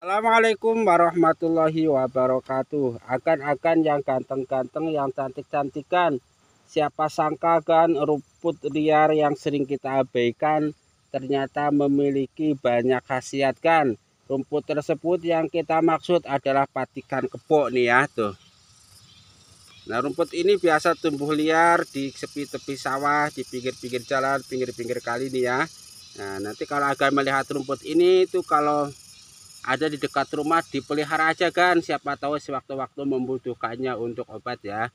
Assalamualaikum warahmatullahi wabarakatuh. Akan-akan yang ganteng-ganteng Yang cantik-cantikan Siapa sangka kan rumput liar yang sering kita abaikan Ternyata memiliki banyak khasiat kan? Rumput tersebut yang kita maksud adalah patikan kepok nih ya tuh. Nah rumput ini biasa tumbuh liar di tepi-tepi sawah, di pinggir-pinggir jalan, pinggir-pinggir kali nih ya. Nah nanti kalau agar melihat rumput ini itu kalau ada di dekat rumah dipelihara aja kan siapa tahu sewaktu-waktu membutuhkannya untuk obat ya.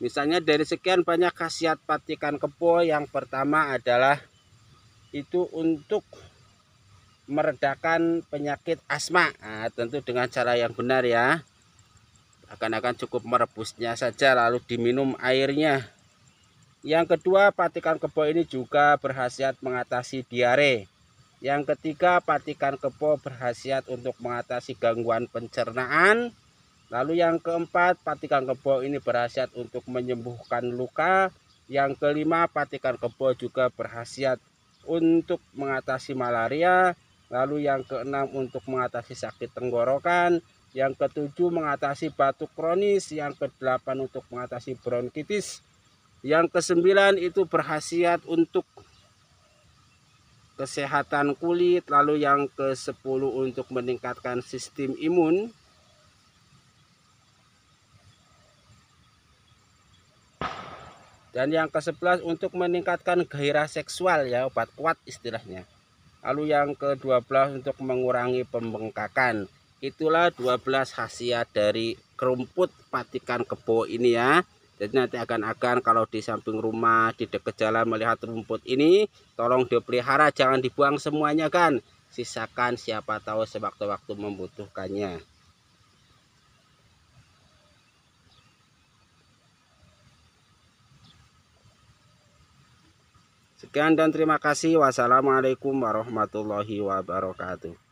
Misalnya dari sekian banyak khasiat patikan kepo yang pertama adalah itu untuk meredakan penyakit asma. Nah, tentu dengan cara yang benar ya. Akan-akan cukup merebusnya saja lalu diminum airnya. Yang kedua patikan kebo ini juga berhasiat mengatasi diare yang ketiga, patikan kepo berhasiat untuk mengatasi gangguan pencernaan. Lalu yang keempat, patikan kepo ini berhasiat untuk menyembuhkan luka. Yang kelima, patikan kepo juga berhasiat untuk mengatasi malaria. Lalu yang keenam untuk mengatasi sakit tenggorokan. Yang ketujuh mengatasi batuk kronis. Yang kedelapan untuk mengatasi bronkitis. Yang kesembilan itu berhasiat untuk kesehatan kulit, lalu yang ke-10 untuk meningkatkan sistem imun. Dan yang ke-11 untuk meningkatkan gairah seksual ya, obat kuat istilahnya. Lalu yang ke-12 untuk mengurangi pembengkakan. Itulah 12 khasiat dari kerumput patikan kebo ini ya. Jadi nanti akan-akan kalau di samping rumah, di dekat jalan melihat rumput ini, tolong dipelihara, jangan dibuang semuanya kan. Sisakan siapa tahu sewaktu-waktu membutuhkannya. Sekian dan terima kasih. Wassalamualaikum warahmatullahi wabarakatuh.